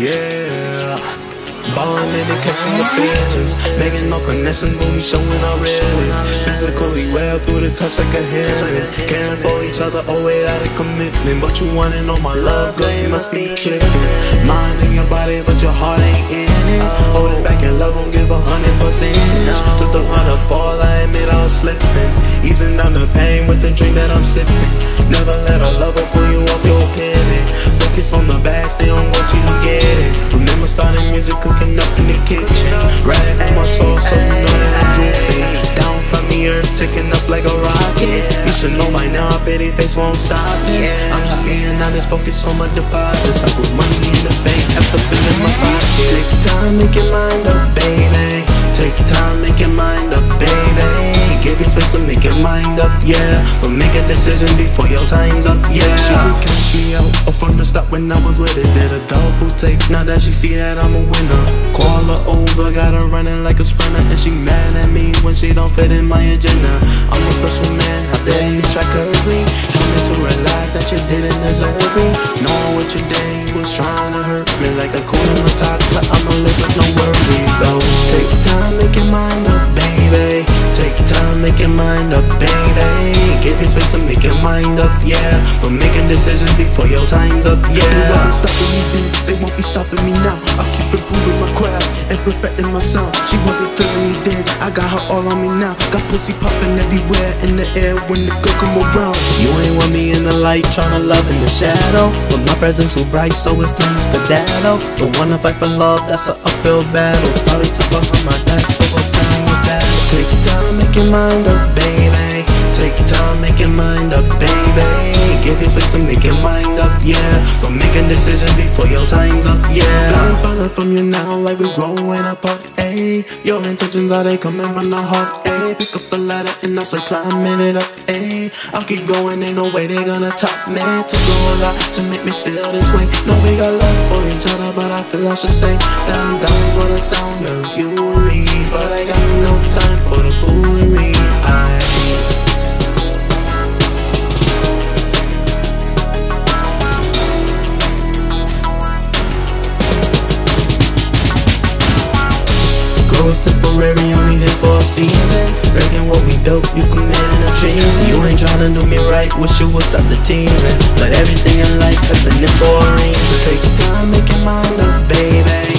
going in and catching the feelings. Making no connections when we showing our realness. Physically well through the touch like a healing. Caring for each other, oh without a commitment. But you wanna know my love, girl, you must be tripping. Mind in your body, but your heart ain't in it. Hold it back and love won't give a hundred percent. Took the waterfall, I admit I was slipping. Easing down the pain with the drink that I'm sipping. Never let a lover pull you off your pivot. Soul, so you know that I'm dripping. Down from the earth, ticking up like a rocket. You should know by now, pretty face won't stop this. I'm just being honest, focus on my deposits. I put money in the bank after filling my pockets. Take time, make your mind up, baby. Take time, make your mind up, baby. Give your space to make your mind up, yeah. But make a decision before your time's up, yeah. She catch me out oh, from the start when I was with it. Did a double take, now that she see that I'm a winner. Call she mad at me when she don't fit in my agenda. I'm a special man, how dare you try curvy? Coming to realize that you didn't deserve me. Knowing what you did, you was trying to hurt me like Hakuna Matata. I'ma live with no worries though. Take your time, make your mind up, baby. Take your time, make your mind up, baby. Mind up, yeah. But making decisions before your time's up, yeah. It wasn't stopping me then, they won't be stopping me now. I keep improving my craft and perfecting my sound. She wasn't feeling me then, I got her all on me now. Got pussy popping everywhere in the air when the girl come around. You ain't want me in the light, tryna love in the shadow. But my presence so bright, so it's time skedaddle. Don't wanna fight for love, that's an uphill battle. Probably talk behind from you now, like we're growing apart, ayy. Your intentions are they coming from the heart, ayy. Pick up the ladder and I start climbing it up, ayy. I'll keep going, ain't no way they gonna top me. Took a lot to make me feel this way. No, we got love for each other, but I feel I should say that I'm down for the sound of temporary, only here for a season. Breaking what we built, you committed a treason. You ain't tryna do me right, wish you would stop the teasing. But everything in life happening for a reason. Take your time, make your mind up, baby.